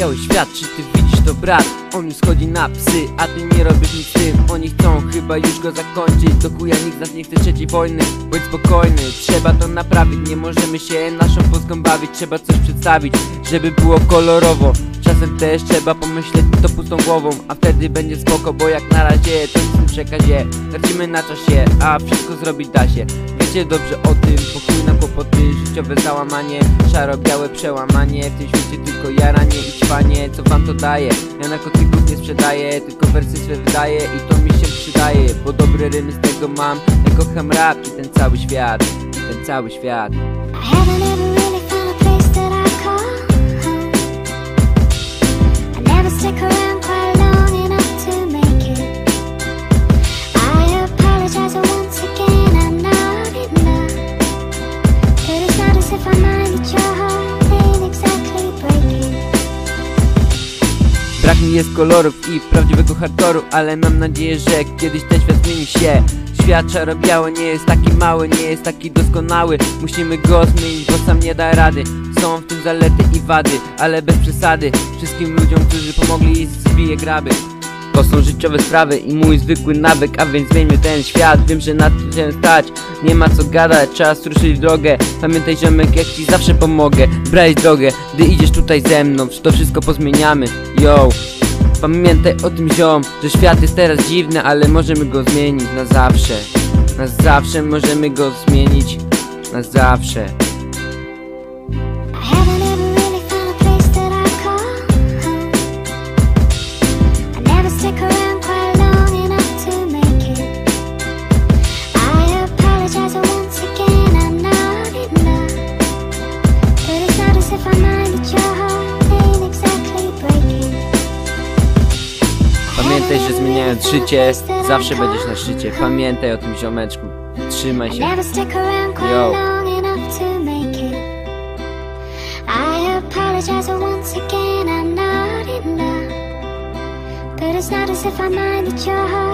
Szaro-biały świat, czy ty widzisz to brat? On już schodzi na psy, a ty nie robisz nic z tym. Oni chcą chyba już go zakończyć Do chuja nikt z nas nie chce trzeciej wojny. Bądź spokojny, trzeba to naprawić Nie możemy się naszą Polską bawić Trzeba coś przedstawić, żeby było kolorowo Czasem też trzeba pomyśleć to pustą głową A wtedy będzie spoko, bo jak na razie to nic nie przekazie Tracimy na czasie, a wszystko zrobić da się. Wiecie dobrze o tym, pokój na kłopoty Życiowe załamanie, szaro-białe przełamanie. W tym świecie tylko jaranie i ćwanie Co wam to daje? Ja narkotyków nie sprzedaję Tylko wersy swe wydaję i to mi się przydaje Bo dobre rymy z tego mam. Ja kocham rap i ten cały świat ten cały świat Jest kolorów i prawdziwego hardkoru Ale mam nadzieję, że kiedyś ten świat zmieni się. Świat czarno-biały nie jest taki mały, nie jest taki doskonały. Musimy go zmienić, bo sam nie da rady. Są w tym zalety i wady, ale bez przesady. Wszystkim ludziom, którzy pomogli zbiję graby. To są życiowe sprawy i mój zwykły nawyk, a więc zmieńmy ten świat. Wiem, że na tym stać, nie ma co gadać, trzeba ruszyć w drogę. Pamiętaj ziomek, jak ci zawsze pomogę, brać drogę, gdy idziesz tutaj ze mną To wszystko pozmieniamy, yo Pamiętaj o tym ziom, że świat jest teraz dziwny, ale możemy go zmienić na zawsze. Na zawsze możemy go zmienić, na zawsze. I haven't ever Pamiętaj, że zmieniając życie, zawsze będziesz na szczycie. Pamiętaj o tym ziomeczku, trzymaj się. Yo. But it's not as if I exactly breaking.